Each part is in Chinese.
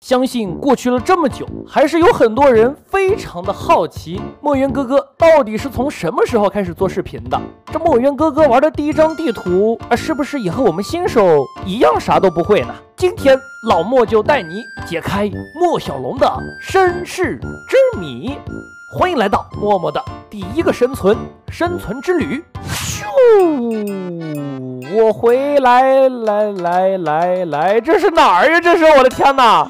相信过去了这么久，还是有很多人非常的好奇，墨渊哥哥到底是从什么时候开始做视频的？这墨渊哥哥玩的第一张地图啊，是不是也和我们新手一样啥都不会呢？今天老莫就带你解开莫小龙的身世之谜，欢迎来到默默的第一个生存生存之旅。咻！我回来，来来来来，这是哪儿呀？这是我的天哪！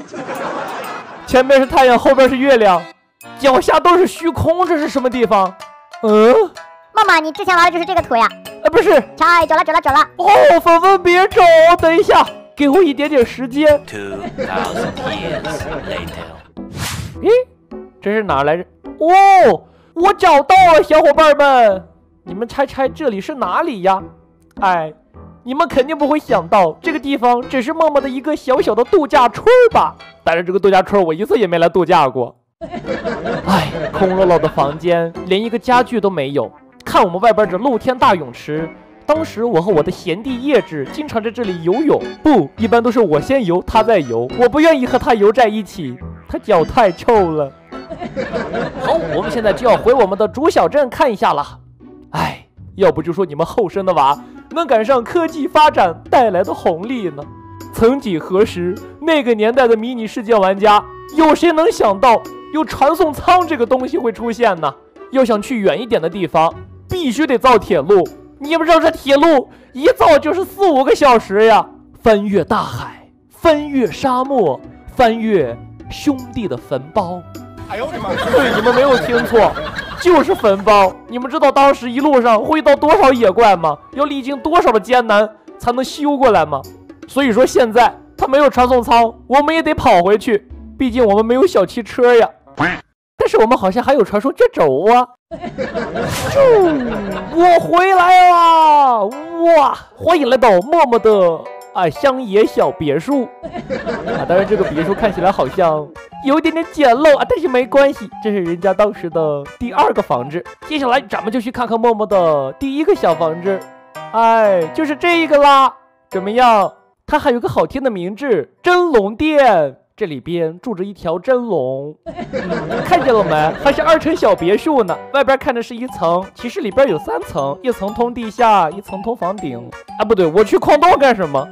前面是太阳，后边是月亮，脚下都是虚空，这是什么地方？嗯，妈妈，你之前玩的就是这个图呀？啊，不是。哎，走了，走了，走了。哦，粉粉别走，等一下，给我一点点时间。Two thousand years later。咦，这是哪来着？哦，我找到了，小伙伴们。你们猜猜这里是哪里呀？哎，你们肯定不会想到这个地方只是默默的一个小小的度假村吧？但是这个度假村我一次也没来度假过。哎，空落落的房间，连一个家具都没有。看我们外边这露天大泳池，当时我和我的贤弟叶子经常在这里游泳。不，一般都是我先游，他再游。我不愿意和他游在一起，他脚太臭了。好，我们现在就要回我们的主小镇看一下了。哎，要不就说你们后生的娃能赶上科技发展带来的红利呢？曾几何时，那个年代的迷你世界玩家，有谁能想到有传送舱这个东西会出现呢？要想去远一点的地方，必须得造铁路。你们知道这铁路一造就是四五个小时呀，翻越大海，翻越沙漠，翻越兄弟的坟包。哎呦我的妈！对，你们没有听错。就是坟包，你们知道当时一路上会遇到多少野怪吗？要历经多少的艰难才能修过来吗？所以说现在他没有传送舱，我们也得跑回去，毕竟我们没有小汽车呀。但是我们好像还有传说卷轴啊！我回来啦！哇，欢迎来到默默的啊乡野小别墅啊！当然这个别墅看起来好像。有点点简陋啊，但是没关系，这是人家当时的第二个房子。接下来咱们就去看看默默的第一个小房子，哎，就是这一个啦。怎么样？它还有个好听的名字——真龙殿。这里边住着一条真龙，看见了没？还是二层小别墅呢。外边看的是一层，其实里边有三层，一层通地下，一层通房顶。啊，不对，我去矿洞干什么？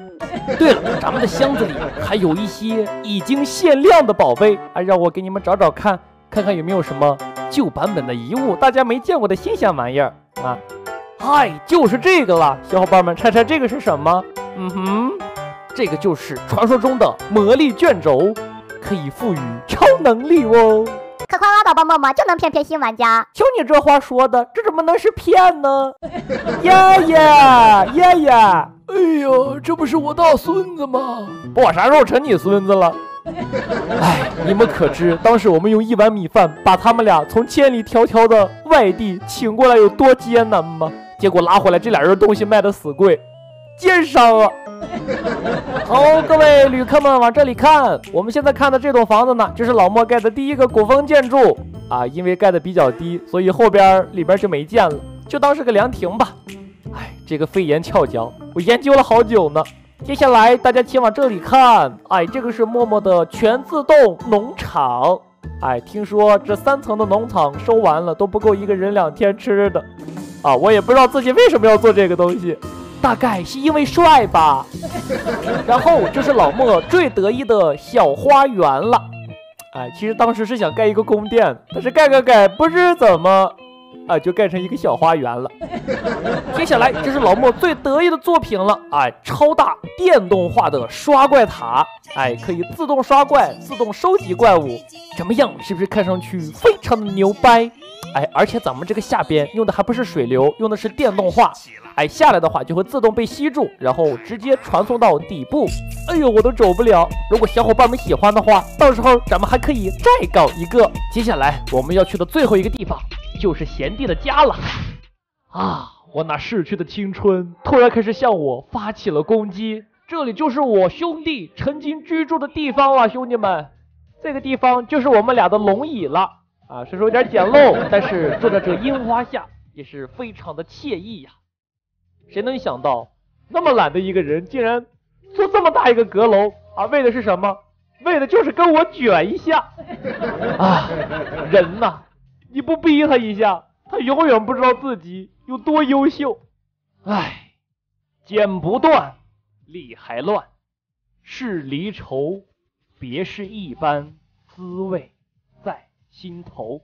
对了，咱们的箱子里还有一些已经限量的宝贝，啊，让我给你们找找看，看看有没有什么旧版本的遗物，大家没见过的新鲜玩意儿啊。嗨，就是这个了，小伙伴们，猜猜这个是什么？嗯哼。这个就是传说中的魔力卷轴，可以赋予超能力哦。可快拉倒吧，默默就能骗骗新玩家。瞧你这话说的，这怎么能是骗呢？爷爷，爷爷，哎呀，这不是我大孙子吗？我啥时候成你孙子了？哎，你们可知当时我们用一碗米饭把他们俩从千里迢迢的外地请过来有多艰难吗？结果拉回来这俩人东西卖的死贵，奸商啊！好，各位旅客们往这里看，我们现在看的这栋房子呢，就是老莫盖的第一个古风建筑啊。因为盖的比较低，所以后边里边就没建了，就当是个凉亭吧。哎，这个飞檐翘角，我研究了好久呢。接下来大家请往这里看，哎，这个是默默的全自动农场。哎，听说这三层的农场收完了都不够一个人两天吃的啊。我也不知道自己为什么要做这个东西。大概是因为帅吧，然后就是老莫最得意的小花园了。哎，其实当时是想盖一个宫殿，但是盖盖盖不知怎么，啊，就盖成一个小花园了。接下来这是老莫最得意的作品了，哎，超大电动化的刷怪塔，哎，可以自动刷怪、自动收集怪物，怎么样？是不是看上去非常的牛掰？哎，而且咱们这个下边用的还不是水流，用的是电动化。哎，下来的话就会自动被吸住，然后直接传送到底部。哎呦，我都走不了。如果小伙伴们喜欢的话，到时候咱们还可以再搞一个。接下来我们要去的最后一个地方就是贤弟的家了。啊，我那逝去的青春突然开始向我发起了攻击。这里就是我兄弟曾经居住的地方了，兄弟们，这个地方就是我们俩的龙椅了。啊，虽说有点简陋，但是坐在这樱花下也是非常的惬意呀。谁能想到，那么懒的一个人，竟然做这么大一个阁楼啊？为的是什么？为的就是跟我卷一下。啊，人呐，你不逼他一下，他永远不知道自己有多优秀。唉，剪不断，理还乱，是离愁，别是一般滋味在心头。